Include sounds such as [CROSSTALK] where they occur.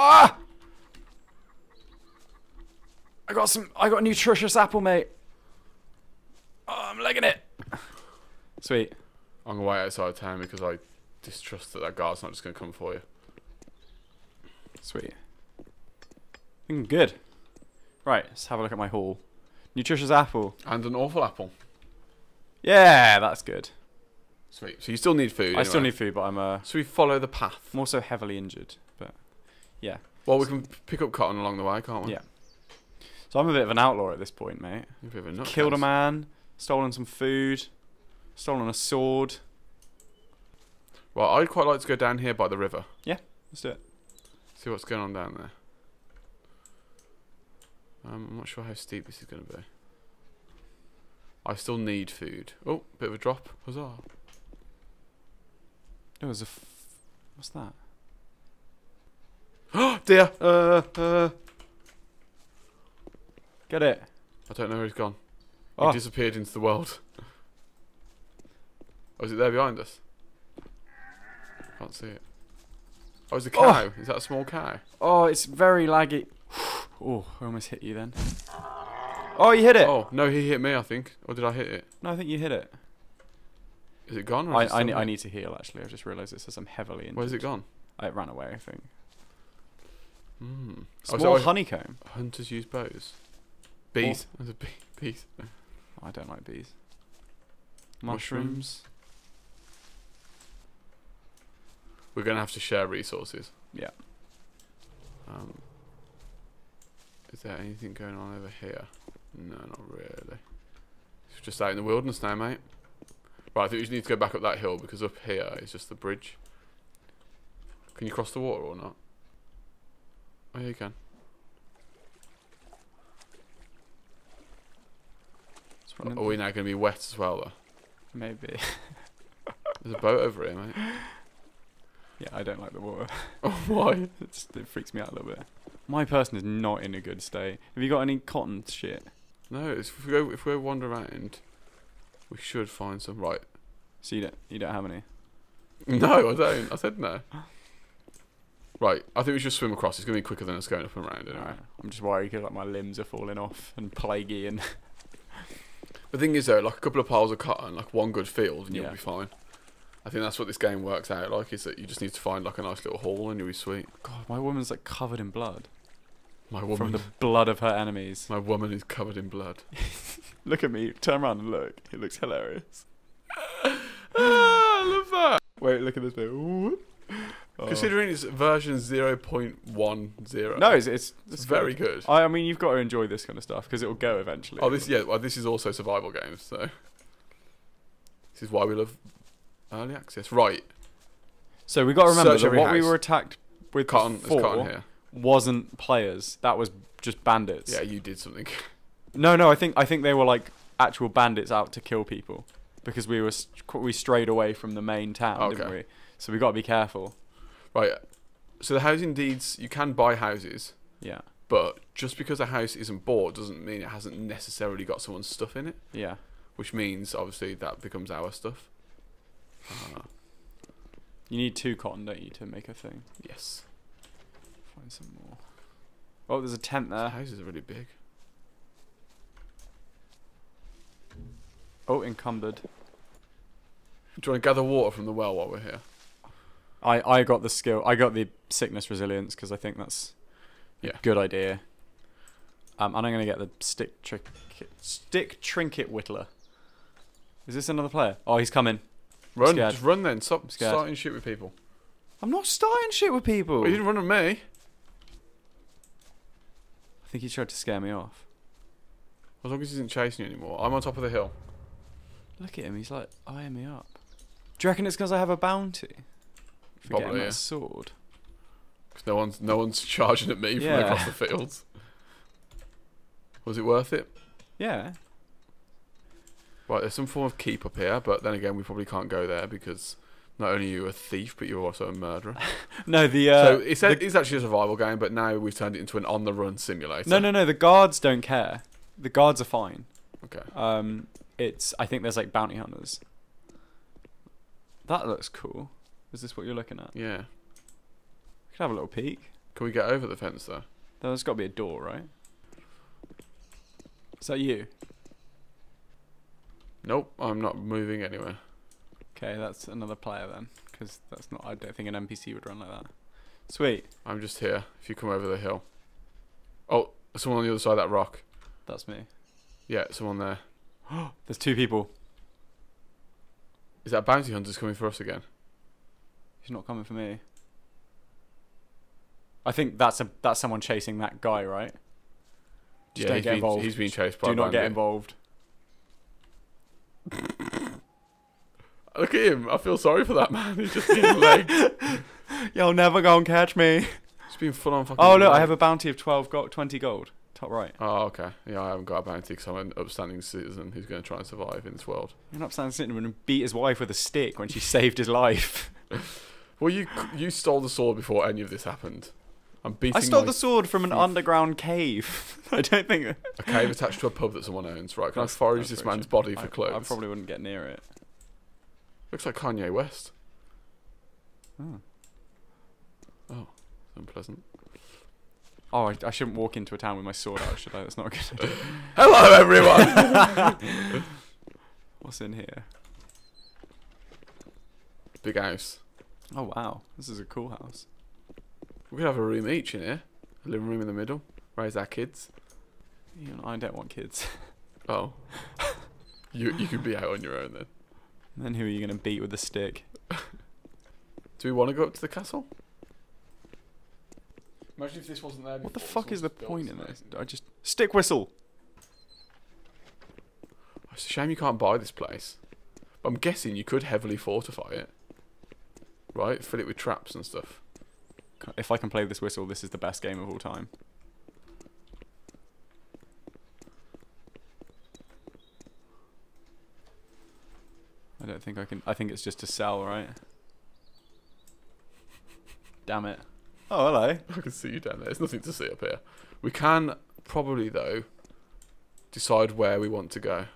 Ah! I got some. I got a nutritious apple, mate. Oh, I'm legging it. Sweet. I'm gonna wait outside of town because I distrust that that guard's not just gonna come for you. Sweet. Mm, good. Right, let's have a look at my haul. Nutritious apple. And an awful apple. Yeah, that's good. Sweet. So you still need food. I still need food, but I'm uh, So we follow the path. I'm also heavily injured. But yeah, Well, we can pick up cotton along the way, can't we? Yeah. so I'm a bit of an outlaw at this point, mate. You're a bit of a Killed a man, stolen some food, stolen a sword. Well, I'd quite like to go down here by the river. Yeah, let's do it. See what's going on down there. Um, I'm not sure how steep this is going to be. I still need food. Oh, bit of a drop. Huzzah. There was a. F- what's that? Oh, dear. Uh, uh. Get it. I don't know where he's gone. Oh. He disappeared into the world. Oh, is it there behind us? Can't see it. Oh, it's a Oh. cow. Is that a small cow? Oh, it's very laggy. oh, I almost hit you then. Oh, you hit it. Oh, no, he hit me, I think. Or did I hit it? No, I think you hit it. Is it gone? Or I, it I, ne- I need to heal. Actually, I just realised it says I'm heavily injured. Where's it gone? It ran away. I think. Hmm. Oh, Small so I- honeycomb. Hunters use bows. Bees. There's a bee. Bees. I don't like bees. Mushrooms. Mushrooms. We're gonna have to share resources. Yeah. Um, is there anything going on over here? No, not really. It's just out in the wilderness now, mate. Right, I think we just need to go back up that hill because up here is just the bridge. Can you cross the water or not? Oh, yeah, you can. Are we now going to be wet as well, though? Maybe. [LAUGHS] There's a boat over here, mate. yeah, I don't like the water. [LAUGHS] Oh, why? [LAUGHS] It's, it freaks me out a little bit. My person is not in a good state. Have you got any cotton shit? No, it's, if we go if we go wander around, we should find some. Right. So you don't you don't have any? No, I don't. I said no. Right, I think we should swim across. It's going to be quicker than us going up and around anyway. Alright. I'm just worried because like my limbs are falling off and plaguey and The thing is, though, like a couple of piles of cotton, like one good field, and Yeah. you'll be fine. I think that's what this game works out like, is that you just need to find like a nice little hole and you'll be sweet. God, my woman's like covered in blood My woman from the blood of her enemies. my woman is covered in blood. [LAUGHS] Look at me. Turn around and look. It looks hilarious. [LAUGHS] ah, I love that. Wait, look at this bit. Whoop. Oh. Considering it's version 0.10. no, it's it's, it's very good. I, I mean, you've got to enjoy this kind of stuff because it will go eventually. Oh, this yeah. Well, this is also survival games, so this is why we love early access. Right, So we got to remember Search that every what we house. were attacked with cotton. There's before cotton here. wasn't players. That was just bandits. Yeah, you did something. [LAUGHS] No, no. I think I think they were like actual bandits out to kill people because we were st- we strayed away from the main town, didn't Okay. we? So we got to be careful. Right. So the housing deeds, you can buy houses, Yeah, but just because a house isn't bought doesn't mean it hasn't necessarily got someone's stuff in it. yeah. Which means obviously that becomes our stuff. Uh, You need two cotton, don't you, to make a thing? yes. Find some more. Oh, there's a tent The there. houses are really big. Oh, encumbered. Do you want to gather water from the well while we're here? I I got the skill. I got the sickness resilience because I think that's Yeah. a good idea. Um, and I'm gonna get the stick trinket stick trinket whittler. Is this another player? Oh, he's coming. Run, scared. just run then. Stop scared. starting shit with people. I'm not starting shit with people. Well, you didn't run with me. I think he tried to scare me off. As long as he isn't chasing you anymore. I'm on top of the hill. Look at him. He's like eyeing me up. Do you reckon it's because I have a bounty? For getting Probably, that yeah. sword. Because no one's no one's [LAUGHS] charging at me from Yeah. across the fields. Was it worth it? Yeah. Right, there's some form of keep up here, but then again, we probably can't go there because not only are you a thief, but you're also a murderer. [LAUGHS] No, the uh, so it's, the- it's actually a survival game, but now we've turned it into an on-the-run simulator. no, no, no. The guards don't care. The guards are fine. Okay. Um, it's I think there's like bounty hunters. That looks cool. Is this what you're looking at? Yeah. We could have a little peek. Can we get over the fence though? There's got to be a door, right? Is that you? Nope, I'm not moving anywhere. Okay, that's another player then, because that's not. I don't think an NPC would run like that. Sweet, I'm just here. If you come over the hill. Oh, someone on the other side of that rock. that's me. Yeah, someone there. [GASPS] There's two people. Is that bounty hunters coming for us again? He's not coming for me. I think that's a that's someone chasing that guy, right? Just yeah, don't he's get been, involved. he's been chased by Do not get involved. [LAUGHS] Look at him. I feel sorry for that man. [LAUGHS] He's just being legged. [LAUGHS] You'll never go and catch me. He's been full on fucking. Oh look, I have a bounty of 12 gold, 20 gold. Top right. Oh, okay. Yeah, I haven't got a bounty because I'm an upstanding citizen who's going to try and survive in this world. You're not standing sitting and beat his wife with a stick when she saved his life. Well, you you stole the sword before any of this happened. I'm beating. I stole my- the sword from an underground cave. [LAUGHS] I don't think. a cave attached to a pub that someone owns. Right? Can I That's- forage that's this man's body for I, clothes? I probably wouldn't get near it. Looks like Kanye West. Hmm. Oh, Oh, unpleasant. oh I, I shouldn't walk into a town with my sword out, should I? That's not a good. idea. [LAUGHS] [LAUGHS] Hello, everyone. What's in here? Big house. Oh wow, this is a cool house. We could have a room each in here. A living room in the middle. Raise our kids. You know, I don't want kids. [LAUGHS] Oh. you you could be out on your own then. then who are you gonna beat with a stick? Do we want to go up to the castle? Imagine if this wasn't there. What the fuck is the point in this this? I just stick whistle. It's a shame you can't buy this place. But I'm guessing you could heavily fortify it. Right? Fill it with traps and stuff. If I can play this whistle, this is the best game of all time. I don't think I can. I think it's just to sell, right? Damn it. Oh, hello. I can see you down there. There's nothing to see up here. We can probably though decide where we want to go.